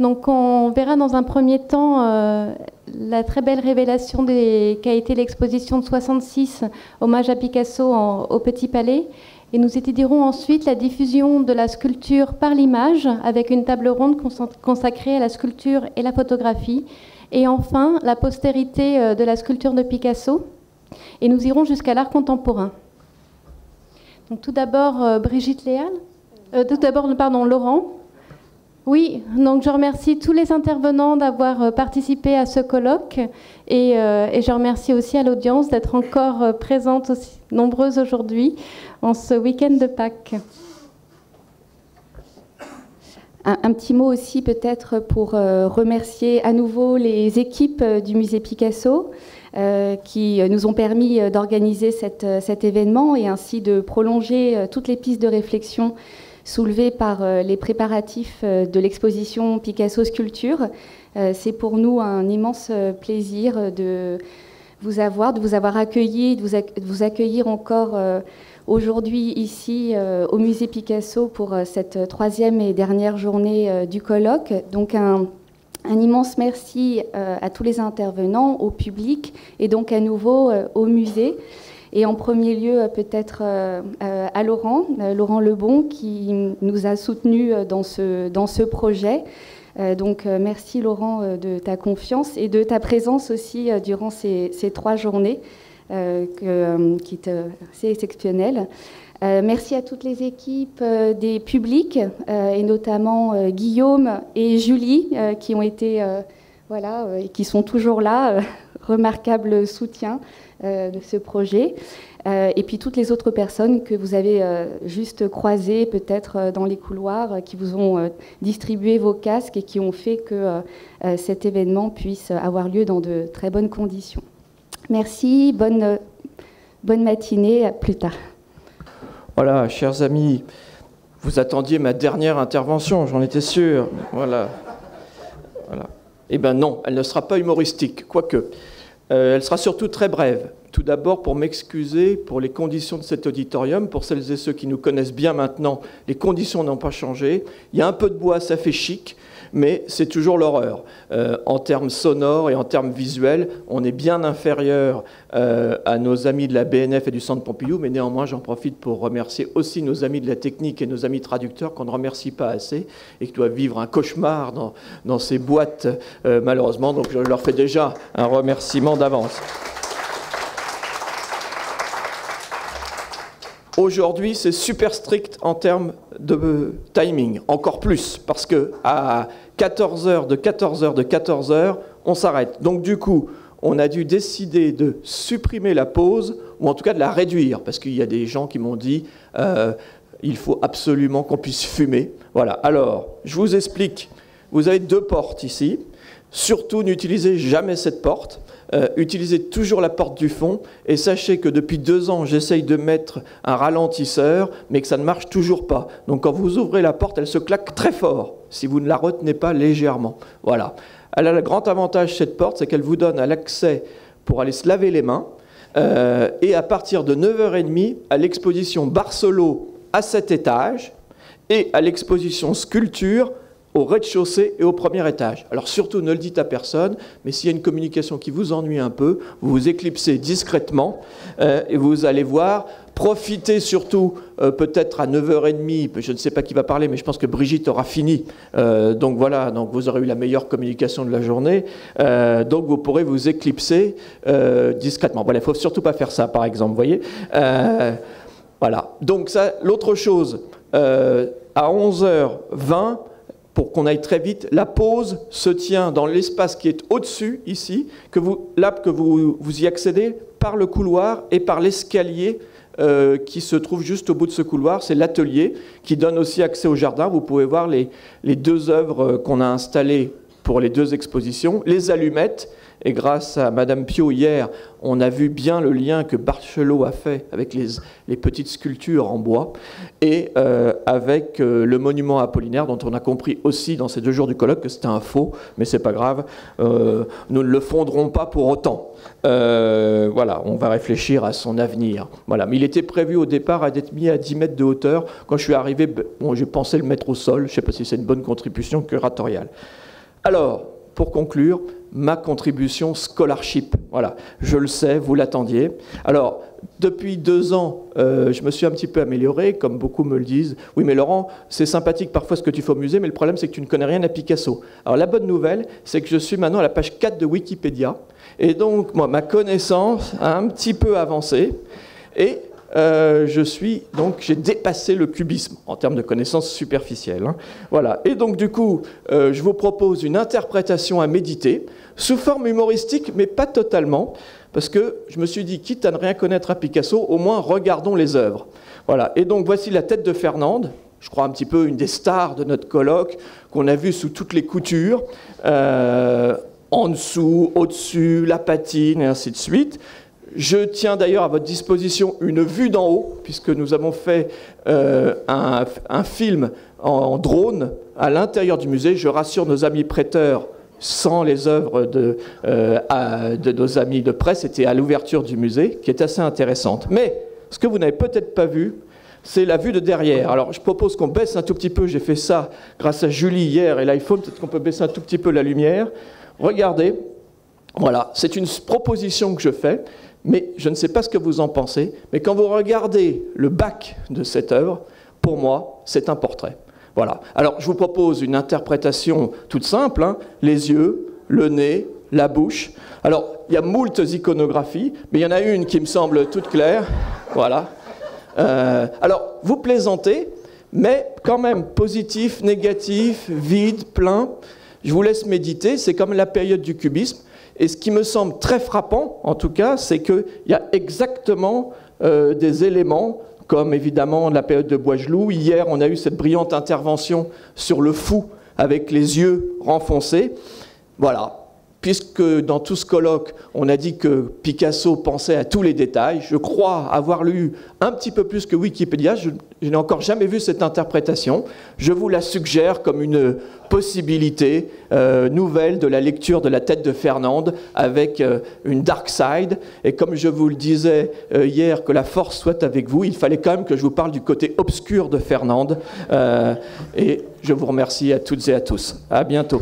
Donc on verra dans un premier temps euh, la très belle révélation qu'a été l'exposition de 66, hommage à Picasso au Petit Palais. Et nous étudierons ensuite la diffusion de la sculpture par l'image avec une table ronde consacrée à la sculpture et la photographie. Et enfin, la postérité euh, de la sculpture de Picasso. Et nous irons jusqu'à l'art contemporain. Donc tout d'abord, euh, Brigitte Léal. tout d'abord, pardon, Laurent. Oui, donc je remercie tous les intervenants d'avoir euh, participé à ce colloque et, euh, je remercie aussi à l'audience d'être encore euh, présente aussi nombreuse aujourd'hui en ce week-end de Pâques. Un, petit mot aussi peut-être pour remercier à nouveau les équipes du musée Picasso qui nous ont permis d'organiser cet événement et ainsi de prolonger toutes les pistes de réflexion soulevé par euh, les préparatifs euh, de l'exposition Picasso Sculpture. Euh, c'est pour nous un immense plaisir de vous avoir, de vous avoir accueilli, de vous, accueillir encore aujourd'hui ici au musée Picasso pour cette troisième et dernière journée du colloque. Donc un immense merci à tous les intervenants, au public et donc à nouveau au musée. Et en premier lieu, euh, peut-être euh, euh, à Laurent, Laurent Lebon, qui nous a soutenus dans ce, dans ce projet. donc merci Laurent de ta confiance et de ta présence aussi durant ces, ces trois journées, qui est assez exceptionnelle. merci à toutes les équipes des publics et notamment Guillaume et Julie qui ont été voilà et qui sont toujours là, remarquable soutien. Euh, de ce projet. Euh, et puis toutes les autres personnes que vous avez euh, juste croisées peut-être dans les couloirs, qui vous ont distribué vos casques et qui ont fait que cet événement puisse avoir lieu dans de très bonnes conditions. Merci, bonne, bonne matinée, à plus tard. Voilà, chers amis, vous attendiez ma dernière intervention, j'en étais sûr. Voilà. voilà. Eh bien non, elle ne sera pas humoristique, quoique. Euh, elle sera surtout très brève. Tout d'abord, pour m'excuser pour les conditions de cet auditorium, pour celles et ceux qui nous connaissent bien maintenant, les conditions n'ont pas changé. Il y a un peu de bois, ça fait chic, mais c'est toujours l'horreur. Euh, en termes sonores et en termes visuels, on est bien inférieur euh, à nos amis de la BNF et du Centre Pompidou, mais néanmoins, j'en profite pour remercier aussi nos amis de la technique et nos amis traducteurs qu'on ne remercie pas assez et qui doivent vivre un cauchemar dans, ces boîtes, euh, malheureusement. Donc, je leur fais déjà un remerciement d'avance. Aujourd'hui, c'est super strict en termes de timing, encore plus, parce que à 14h, de 14h, de 14h, on s'arrête. Donc du coup, on a dû décider de supprimer la pause, ou en tout cas de la réduire, parce qu'il y a des gens qui m'ont dit euh, il faut absolument qu'on puisse fumer. Voilà, alors, je vous explique. Vous avez deux portes ici. Surtout, n'utilisez jamais cette porte. Euh, utilisez toujours la porte du fond et sachez que depuis deux ans, j'essaye de mettre un ralentisseur, mais que ça ne marche toujours pas. Donc quand vous ouvrez la porte, elle se claque très fort si vous ne la retenez pas légèrement. Voilà. Elle a le grand avantage, cette porte, c'est qu'elle vous donne l'accès pour aller se laver les mains. Euh, et à partir de 9h30, à l'exposition Barcelo à cet étage et à l'exposition Sculpture au rez-de-chaussée et au premier étage. Alors surtout, ne le dites à personne, mais s'il y a une communication qui vous ennuie un peu, vous vous éclipsez discrètement euh, et vous allez voir. Profitez surtout euh, peut-être à 9h30, je ne sais pas qui va parler, mais je pense que Brigitte aura fini. Euh, donc voilà, donc vous aurez eu la meilleure communication de la journée. donc vous pourrez vous éclipser discrètement. Voilà, il ne faut surtout pas faire ça, par exemple, vous voyez. voilà. Donc ça, l'autre chose, à 11h20, pour qu'on aille très vite. La pause se tient dans l'espace qui est au-dessus, ici, que vous, là, que vous, y accédez par le couloir et par l'escalier euh, qui se trouve juste au bout de ce couloir. C'est l'atelier qui donne aussi accès au jardin. Vous pouvez voir les, les deux œuvres qu'on a installées pour les deux expositions. Les allumettes, et grâce à Madame Pio hier, on a vu bien le lien que Barchelot a fait avec les, petites sculptures en bois et euh, avec euh, le monument Apollinaire, dont on a compris aussi dans ces deux jours du colloque que c'était un faux, mais c'est pas grave, euh, nous ne le fonderons pas pour autant. voilà, on va réfléchir à son avenir. Voilà, mais il était prévu au départ d'être mis à 10 mètres de hauteur. Quand je suis arrivé, bon, j'ai pensé le mettre au sol. Je ne sais pas si c'est une bonne contribution curatoriale. Alors, pour conclure, ma contribution scholarship. Voilà, je le sais, vous l'attendiez. Alors, depuis deux ans, euh, je me suis un petit peu amélioré, comme beaucoup me le disent. Oui, mais Laurent, c'est sympathique parfois ce que tu fais au musée, mais le problème, c'est que tu ne connais rien à Picasso. Alors, la bonne nouvelle, c'est que je suis maintenant à la page 4 de Wikipédia. Et donc, moi, ma connaissance a un petit peu avancé. Euh, je suis donc j'ai dépassé le cubisme en termes de connaissances superficielles. Hein. Voilà. Et donc du coup, euh, je vous propose une interprétation à méditer sous forme humoristique, mais pas totalement, parce que je me suis dit, quitte à ne rien connaître à Picasso, au moins regardons les œuvres. Voilà. Et donc voici la tête de Fernande. Je crois un petit peu une des stars de notre colloque qu'on a vu sous toutes les coutures. Euh, en dessous, au-dessus, la patine, et ainsi de suite. Je tiens d'ailleurs à votre disposition une vue d'en haut, puisque nous avons fait euh, un, film en, drone à l'intérieur du musée. Je rassure nos amis prêteurs, sans les œuvres de, euh, de nos amis de presse, c'était à l'ouverture du musée, qui est assez intéressante. Mais ce que vous n'avez peut-être pas vu, c'est la vue de derrière. Alors je propose qu'on baisse un tout petit peu, j'ai fait ça grâce à Julie hier et l'iPhone, peut-être qu'on peut baisser un tout petit peu la lumière. Regardez, voilà, c'est une proposition que je fais mais je ne sais pas ce que vous en pensez, mais quand vous regardez le bac de cette œuvre, pour moi, c'est un portrait. Voilà. Alors, je vous propose une interprétation toute simple hein. les yeux, le nez, la bouche. Alors, il y a moult iconographies, mais il y en a une qui me semble toute claire. Voilà. Euh, alors, vous plaisantez, mais quand même positif, négatif, vide, plein. Je vous laisse méditer, c'est comme la période du cubisme. Et ce qui me semble très frappant, en tout cas, c'est qu'il y a exactement euh, des éléments, comme évidemment la période de Boisgelou. Hier, on a eu cette brillante intervention sur le fou avec les yeux renfoncés. Voilà, puisque dans tout ce colloque, on a dit que Picasso pensait à tous les détails, je crois avoir lu un petit peu plus que Wikipédia, je, n'ai encore jamais vu cette interprétation. Je vous la suggère comme une possibilité euh, nouvelle de la lecture de la tête de Fernande avec euh, une dark side. Et comme je vous le disais euh, hier, que la force soit avec vous, il fallait quand même que je vous parle du côté obscur de Fernande. et je vous remercie à toutes et à tous. À bientôt.